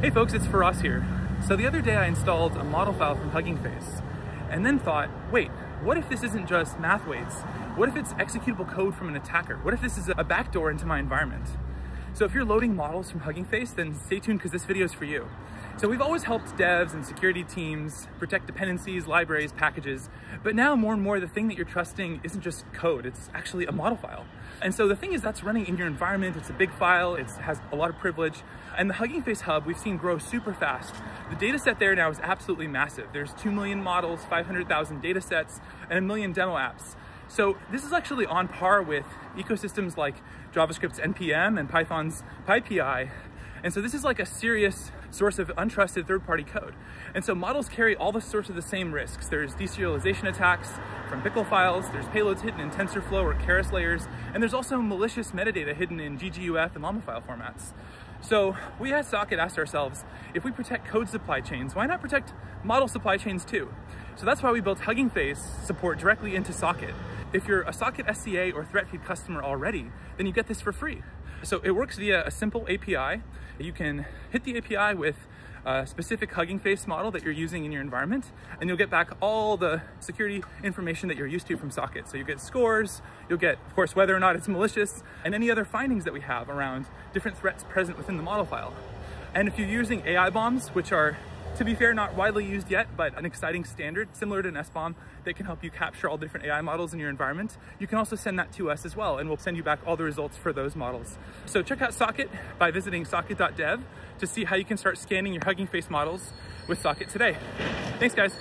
Hey folks, it's Feross here. So the other day I installed a model file from Hugging Face and then thought, wait, what if this isn't just math weights? What if it's executable code from an attacker? What if this is a backdoor into my environment? So if you're loading models from Hugging Face, then stay tuned because this video is for you. So we've always helped devs and security teams protect dependencies, libraries, packages, but now more and more the thing that you're trusting isn't just code, it's actually a model file. And so the thing is that's running in your environment, it's a big file, it has a lot of privilege, and the Hugging Face Hub we've seen grow super fast. The data set there now is absolutely massive. There's 2 million models, 500,000 data sets, and a million demo apps. So this is actually on par with ecosystems like JavaScript's NPM and Python's PyPI and so this is like a serious source of untrusted third-party code. And so models carry all the sorts of the same risks. There's deserialization attacks from pickle files, there's payloads hidden in TensorFlow or Keras layers, and there's also malicious metadata hidden in GGUF and Llama file formats. So we at Socket asked ourselves, if we protect code supply chains, why not protect model supply chains too? So that's why we built Hugging Face support directly into Socket. If you're a Socket SCA or ThreatFeed customer already, then you get this for free. So it works via a simple API. You can hit the API with a specific Hugging Face model that you're using in your environment, and you'll get back all the security information that you're used to from Socket. So you get scores, you'll get, of course, whether or not it's malicious, and any other findings that we have around different threats present within the model file. And if you're using AI BOMs, which are to be fair, not widely used yet, but an exciting standard similar to an that can help you capture all different AI models in your environment. You can also send that to us as well, and we'll send you back all the results for those models. So check out Socket by visiting socket.dev to see how you can start scanning your Hugging Face models with Socket today. Thanks, guys.